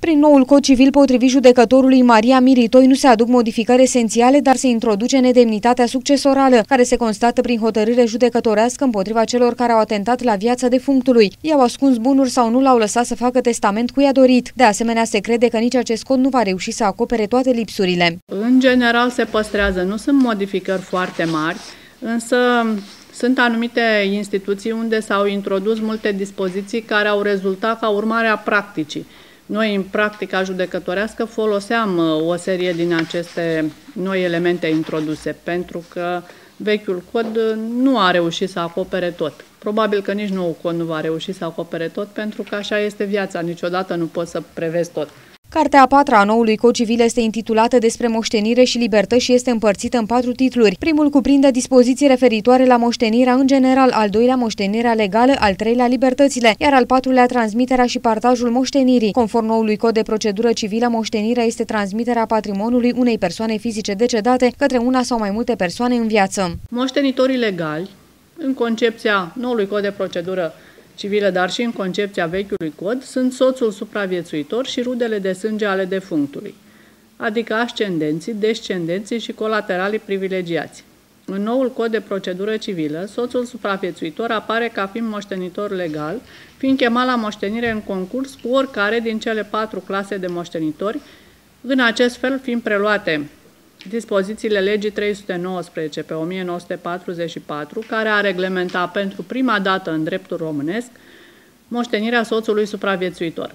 Prin noul cod civil potrivit judecătorului Maria Miritoi nu se aduc modificări esențiale, dar se introduce nedemnitatea succesorală, care se constată prin hotărâre judecătorească împotriva celor care au atentat la viața defunctului, i-au ascuns bunuri sau nu l-au lăsat să facă testament cu ea dorit. De asemenea, se crede că nici acest cod nu va reuși să acopere toate lipsurile. În general se păstrează, nu sunt modificări foarte mari, însă sunt anumite instituții unde s-au introdus multe dispoziții care au rezultat ca urmare a practicii. Noi, în practica judecătorească, foloseam uh, o serie din aceste noi elemente introduse, pentru că vechiul cod uh, nu a reușit să acopere tot. Probabil că nici nou cod nu va reuși să acopere tot, pentru că așa este viața, niciodată nu poți să prevezi tot. Cartea a patra a noului cod civil este intitulată Despre moștenire și libertăți și este împărțită în patru titluri. Primul cuprinde dispoziții referitoare la moștenirea în general, al doilea moștenirea legală, al treilea libertățile, iar al patrulea transmiterea și partajul moștenirii. Conform noului cod de procedură civilă, moștenirea este transmiterea patrimoniului unei persoane fizice decedate către una sau mai multe persoane în viață. Moștenitorii legali, în concepția noului cod de procedură civilă, dar și în concepția vechiului cod, sunt soțul supraviețuitor și rudele de sânge ale defunctului, adică ascendenții, descendenții și colateralii privilegiați. În noul cod de procedură civilă, soțul supraviețuitor apare ca fiind moștenitor legal, fiind chemat la moștenire în concurs cu oricare din cele patru clase de moștenitori, în acest fel fiind preluate dispozițiile legii 319 pe 1944, care a reglementat pentru prima dată în dreptul românesc moștenirea soțului supraviețuitor.